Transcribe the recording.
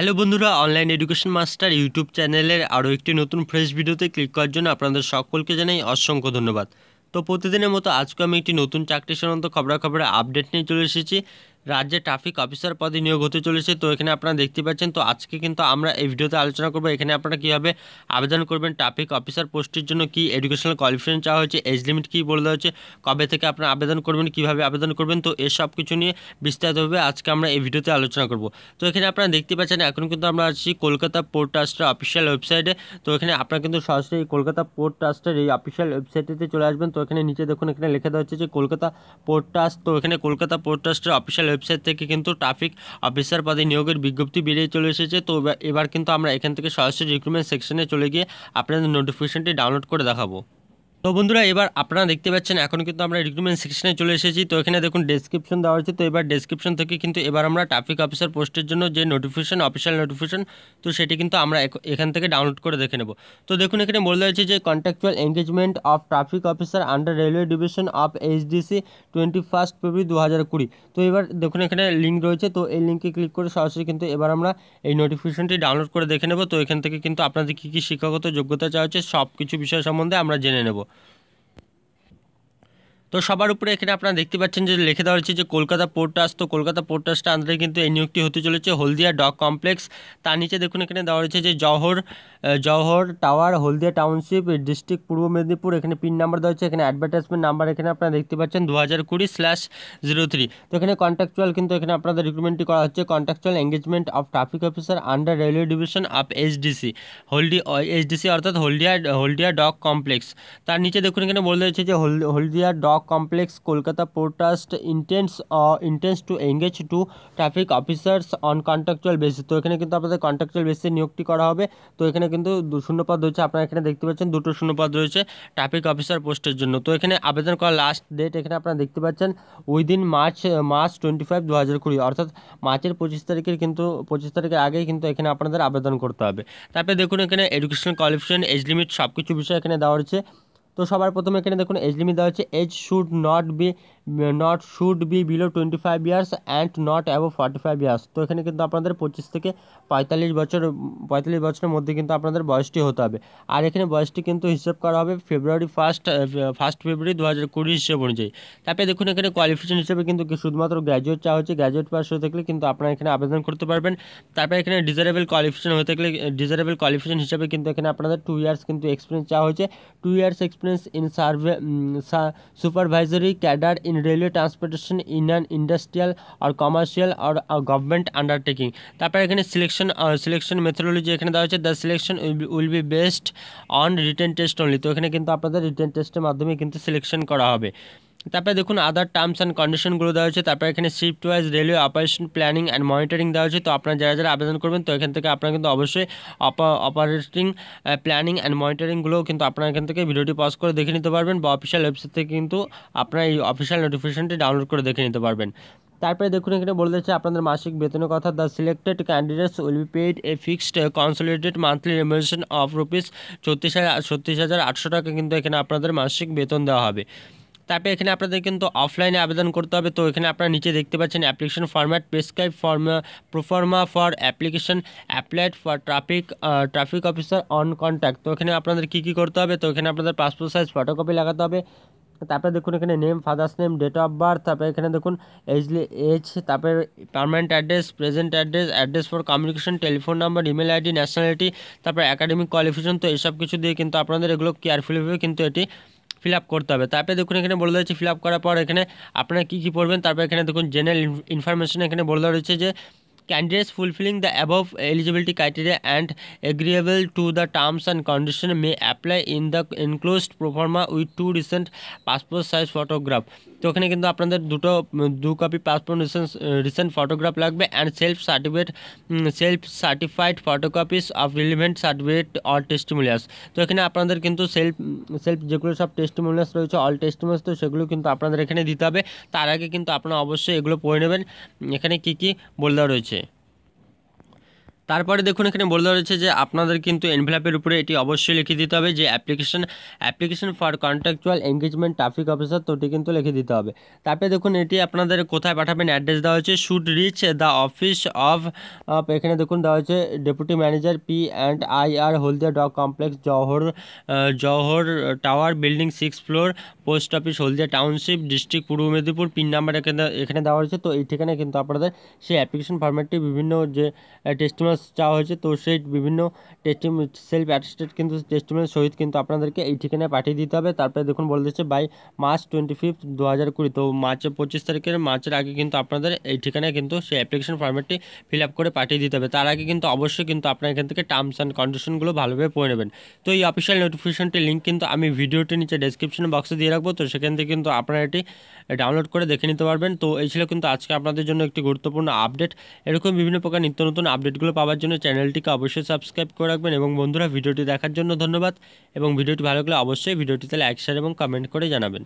Hello বন্ধুরা online education master YouTube চ্যানেলের আরও একটি নতুন ফ্রেশ ভিডিওতে ক্লিক করার জন্য আপনাদের সকলকে জানাই অসংখ্য ধন্যবাদ। তো প্রতিদিনের মতো আজকে আমি একটি নতুন চাকরি সংক্রান্ত খবরাখবরের আপডেট নিয়ে চলে এসেছি। রাজ্যে ট্রাফিক অফিসার পদে নিয়োগ হতে চলেছে। তো এখানে আপনারা দেখতে পাচ্ছেন, তো আজকে কিন্তু আমরা এই ভিডিওতে আলোচনা করব। এখানে আপনারা কীভাবে আবেদন করবেন ট্রাফিক অফিসার পোস্টের জন্য কি এডুকেশনাল কোয়ালিফিকেশন চাওয়া হয়েছে এজ লিমিট কী বলে দেওয়া হচ্ছে কবে থেকে আপনারা আবেদন করবেন, কীভাবে আবেদন করবেন, তো এসব কিছু নিয়ে বিস্তারিতভাবে আজকে আমরা এই ভিডিওতে আলোচনা করব। তো এখানে আপনারা দেখতে পাচ্ছেন, এখন কিন্তু আমরা আছি কলকাতা পোর্ট ট্রাস্টের অফিসিয়াল ওয়েবসাইটে তো এখানে আপনারা কিন্তু সরাসরি কলকাতা পোর্ট ট্রাস্টের এই অফিসিয়াল ওয়েবসাইটেতে চলে আসবেন। তো এখানে নিচে দেখুন, এখানে লেখা দেওয়া হচ্ছে যে কলকাতা পোর্ট ট্রাস্ট তো এখানে কলকাতা পোর্ট ট্রাস্টের অফিসিয়াল ওয়েবসাইট থেকে কিন্তু ট্রাফিক অফিসার পদে নিয়োগের বিজ্ঞপ্তি বেরিয়ে চলে এসেছে। তো এবার কিন্তু আমরা এখান থেকে সরাসরি রিক্রুটমেন্ট সেকশনে চলে গিয়ে আপনাদের নোটিফিকেশনটি ডাউনলোড করে দেখাবো। তো বন্ধুরা, এবার আপনারা দেখতে পাচ্ছেন, এখন কিন্তু আমরা রিক্রুটমেন্ট সেকশনে চলে এসেছি। তো এখানে দেখুন ডেসক্রিপশন দেওয়া হয়েছে। তো এবার ডেসক্রিপশন থেকে কিন্তু এবার আমরা ট্রাফিক অফিসার পোস্টের জন্য যে নোটিফিকেশন অফিসিয়াল নোটিফিকেশন তো সেটি কিন্তু আমরা এখান থেকে ডাউনলোড করে দেখে নেব। তো দেখুন, এখানে বলে হয়েছে যে contractual engagement of traffic officer under railway division of HDC twenty first February দু হাজার কুড়ি তো এবার দেখুন, এখানে লিঙ্ক রয়েছে। তো এই লিঙ্কে ক্লিক করে সরাসরি কিন্তু এবার আমরা এই নোটিফিকেশনটি ডাউনলোড করে দেখে নেব। তো এখান থেকে কিন্তু আপনাদের কী কী শিক্ষাগত যোগ্যতা চাওয়া হচ্ছে সব কিছু বিষয় সম্বন্ধে আমরা জেনে নেব। তো সবার উপরে এখানে আপনারা দেখতে পাচ্ছেন যে লিখে দেওয়া হচ্ছে যে কলকাতা পোর্ট ট্রাস্ট, তো কলকাতা পোর্ট ট্রাস্টের আন্ডারে কিন্তু এই নিয়োগটি হতে চলেছে, হলদিয়া ডক কমপ্লেক্স। তার নিচে দেখুন এখানে দেওয়া হয়েছে যে Jahar Jahar tower, Haldia township district Purba Medinipur, এখানে পিন নাম্বার দেওয়া হচ্ছে এখানে অ্যাডভার্টাইজমেন্ট নাম্বার এখানে আপনারা দেখতে পাচ্ছেন দু হাজার কুড়ি স্ল্যাশ জিরো থ্রি তো এখানে কন্ট্রাকচুয়াল কিন্তু এখানে আপনাদের রিক্রুটমেন্টটি করা হচ্ছে contractual engagement of traffic officer under railway division of HDC হলডি HDC অর্থাৎ হলদিয়া হলদিয়া ডক কমপ্লেক্স। তার নিচে দেখুন এখানে বলে দিয়েছে যে Haldia dock complex Kolkata port trust intends intends to engage to traffic officers on contractual basis তো এখানে কিন্তু আপনাদের কন্ট্রাকচুয়াল বেসিসে নিয়োগটি করা হবে। তো এখানে কিন্তু শূন্যপদ রয়েছে। আপনারা এখানে দেখতে পাচ্ছেন দুটো শূন্যপদ রয়েছে ট্রাফিক অফিসার পোস্টের জন্য। তো এখানে আবেদন করার লাস্ট ডেট এখানে আপনারা দেখতে পাচ্ছেন within March March twenty five দু হাজার কুড়ি। অর্থাৎ মার্চের পঁচিশ তারিখের কিন্তু, পঁচিশ তারিখের আগেই কিন্তু এখানে আপনাদের আবেদন করতে হবে। তারপরে দেখুন এখানে এডুকেশনাল কোয়ালিফিকেশন এজ লিমিট সব কিছু বিষয় এখানে দেওয়া হচ্ছে তো সবার প্রথমে এখানে দেখুন এজ লিমিট দেওয়া হচ্ছে age should not be not should be below twenty five years and not above forty five years তো এখানে কিন্তু আপনাদের পঁচিশ থেকে পঁয়তাল্লিশ বছর, পঁয়তাল্লিশ বছরের মধ্যে কিন্তু আপনাদের বয়সটি হতে হবে। আর এখানে বয়সটি কিন্তু হিসেব করা হবে ফেব্রুয়ারি ফার্স্ট ফার্স্ট ফেব্রুয়ারি দু হাজার কুড়ি হিসেব অনুযায়ী। তারপরে দেখুন এখানে কোয়ালিফিকেশন হিসেবে কিন্তু শুধুমাত্র গ্র্যাজুয়েট চাওয়া হচ্ছে। গ্র্যাজুয়েট পাস হয়ে থাকলে কিন্তু আপনারা এখানে আবেদন করতে পারবেন। তারপরে এখানে ডিজারেবল কোয়ালিফিকেশন হয়ে থাকলে ডিজারেবল কোয়ালিফিকেশন হিসেবে কিন্তু এখানে আপনাদের টু ইয়ার্স কিন্তু এক্সপিরিয়েন্স চাওয়া হয়েছে। Two years experience in survey supervisory cadre in railway transportation in an industrial or commercial or government undertaking তারপরে এখানে সিলেকশন সিলেকশন মেথোডোলজি এখানে দেওয়া হচ্ছে the selection will be based on written test only তো এখানে কিন্তু আপনাদের রিটেন টেস্টের মাধ্যমে কিন্তু সিলেকশন করা হবে। তারপরে দেখুন আদার টার্মস অ্যান্ড কন্ডিশনগুলো দেওয়া হয়েছে। তারপরে এখানে shift wise railway operation planning and monitoring দেওয়া হয়েছে। তো আপনারা যারা যারা আবেদন করবেন, তো এখান থেকে আপনারা কিন্তু অবশ্যই অপারেটিং প্ল্যানিং অ্যান্ড মনিটরিংগুলোও কিন্তু আপনারা এখান থেকে ভিডিওটি পজ করে দেখে নিতে পারবেন বা অফিসিয়াল ওয়েবসাইট থেকে কিন্তু আপনারা এই অফিসিয়াল নোটিফিকেশনটি ডাউনলোড করে দেখে নিতে পারবেন। তারপরে দেখুন এখানে বলে দিচ্ছে, আপনাদের মাসিক বেতনের কথা the selected candidates will be paid a fixed consolidated monthly remuneration of rupees ছত্রিশ হাজার ছত্রিশ হাজার আটশো টাকা কিন্তু এখানে আপনাদের মাসিক বেতন দেওয়া হবে। তারপরে এখানে আপনাদের কিন্তু অফলাইনে আবেদন করতে হবে। তো এখানে আপনারা নিচে দেখতে পাচ্ছেন application format prescribe forma proforma for application applied for traffic traffic officer on contact তো এখানে আপনাদের কী কী করতে হবে? তো এখানে আপনাদের পাসপোর্ট সাইজ ফটোকপি লাগাতে হবে। তারপরে দেখুন এখানে name father's name date of birth তারপরে এখানে দেখুন এজ এজ তারপরে permanent address present address address for communication telephone number email ID nationality তারপরে একাডেমিক কোয়ালিফিকেশন তো এইসব কিছু দিয়ে কিন্তু আপনাদের এগুলো কেয়ারফুলিভাবে কিন্তু এটি ফিল আপ করতে হবে। তারপরে দেখুন, এখানে বলে রয়েছে ফিল আপ করার পর এখানে আপনারা কী কী পড়বেন? তারপর এখানে দেখুন জেনারেল ইনফরমেশন এখানে বলে রয়েছে যে candidates fulfilling the above eligibility criteria and agreeable to the terms and conditions may apply in the enclosed proforma with two recent passport size photograph. তো ওখানে কিন্তু আপনাদের দুটো, দু copy passport recent recent photograph লাগবে and self certificate self certified photocopies of relevant certificate all testimonials তো এখানে আপনাদের কিন্তু সেলফ সেলফ যেগুলো সব টেস্টিমোনিয়াস রয়েছে অল টেস্টিমোনিয়াস তো সেগুলো কিন্তু আপনাদের এখানে দিতে হবে। তার আগে কিন্তু আপনারা অবশ্যই এগুলো পড়ে নেবেন। এখানে কী কী বলে দেওয়া রয়েছে? তারপরে দেখুন, এখানে বলে দেওয়া রয়েছে যে আপনাদের কিন্তু এনভেলাপের উপরে এটি অবশ্যই লিখে দিতে হবে যে application application for contractual engagement traffic officer তো এটি কিন্তু লিখে দিতে হবে। তারপরে দেখুন, এটি আপনাদের কোথায় পাঠাবেন অ্যাড্রেস দেওয়া হয়েছে should reach the office of এখানে দেখুন দেওয়া হয়েছে deputy manager P and I R Haldia dock complex Jawahar Jawahar tower building six floor post office Haldia township district Purba Medinipur pin number এখানে এখানে দেওয়া হয়েছে তো এই ঠিকানায় কিন্তু আপনাদের সেই অ্যাপ্লিকেশন ফরম্যাটটি বিভিন্ন যে টেস্টিমেন্টস চাওয়া হয়েছে, তো সেই বিভিন্ন টেস্টিম সেলফ অ্যাটেস্টেড কিন্তু টেস্টিমেন্টের সহিত কিন্তু আপনাদেরকে এই ঠিকানায় পাঠিয়ে দিতে হবে। তারপরে দেখুন বলে দিচ্ছে বাই মার্চ টোয়েন্টি ফিফথ দু হাজার কুড়ি। তো মার্চের পঁচিশ তারিখের মার্চের আগে কিন্তু আপনাদের এই ঠিকানায় কিন্তু সেই অ্যাপ্লিকেশন ফরম্যাটটি ফিল আপ করে পাঠিয়ে দিতে হবে। তার আগে কিন্তু অবশ্যই কিন্তু আপনার এখান থেকে টার্মস অ্যান্ড কন্ডিশনগুলো ভালোভাবে পড়ে নেবেন। তো এই অফিসিয়াল নোটিফিকেশনটির লিঙ্ক কিন্তু আমি ভিডিওটির নিচে ডেসক্রিপশন বক্সে দিয়ে রাখব। তো সেখান থেকে কিন্তু আপনারা এটি ডাউনলোড করে দেখে নিতে পারবেন। তো এই ছিল কিন্তু আজকে আপনাদের জন্য একটি গুরুত্বপূর্ণ আপডেট এরকম বিভিন্ন প্রকার নিত্য নতুন আপডেটগুলো পাওয়ার জন্য চ্যানেলটিকে অবশ্যই সাবস্ক্রাইব করে রাখবেন এবং বন্ধুরা, ভিডিওটি দেখার জন্য ধন্যবাদ। এবং ভিডিওটি ভালো লাগলে অবশ্যই ভিডিওটিতে লাইক, শেয়ার এবং কমেন্ট করে জানাবেন।